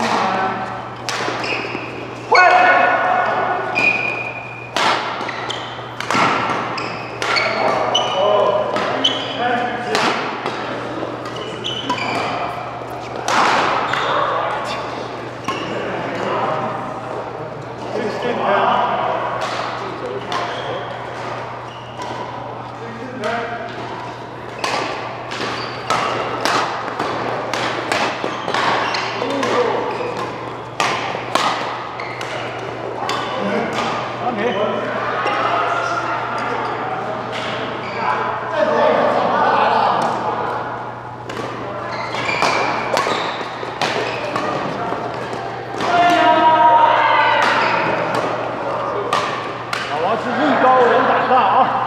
Amen. 艺高人胆大啊！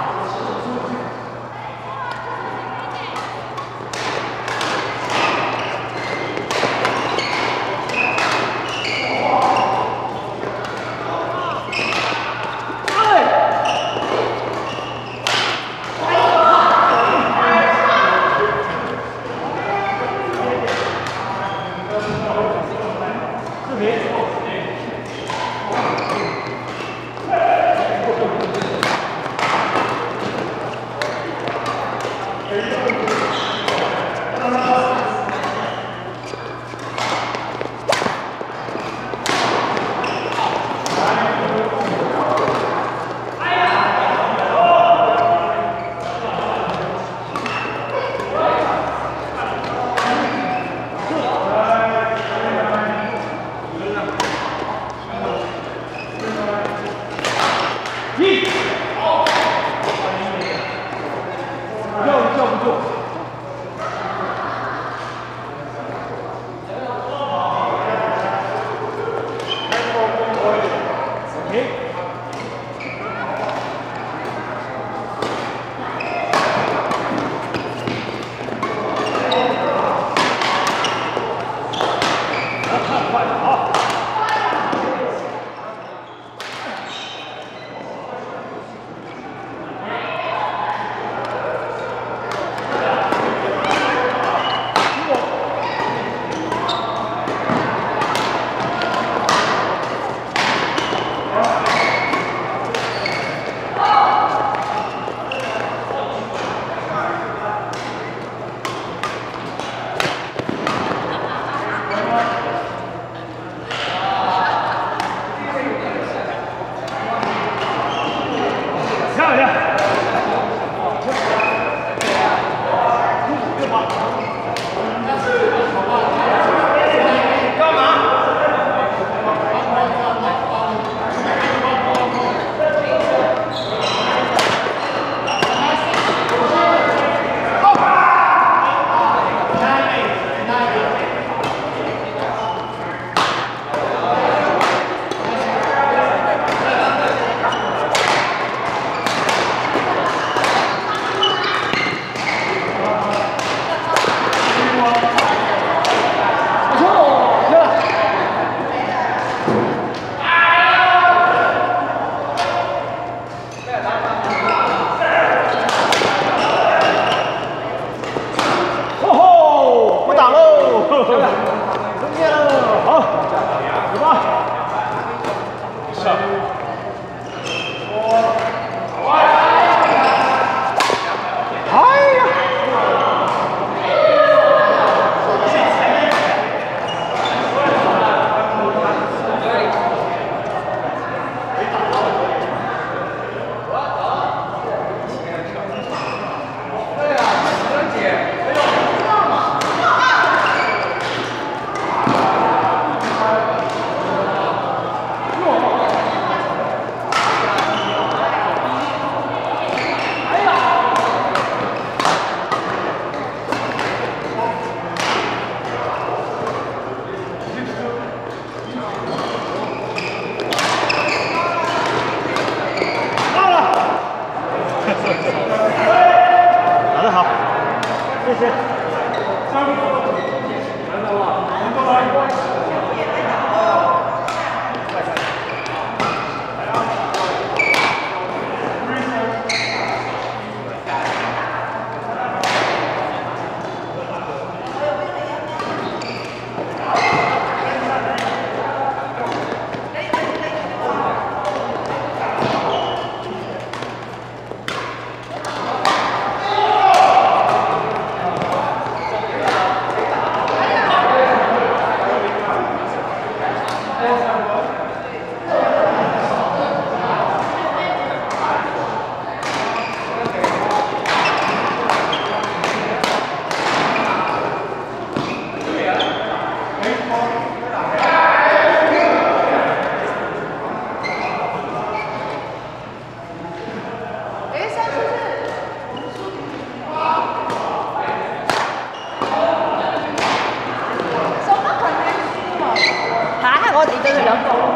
真的是两种。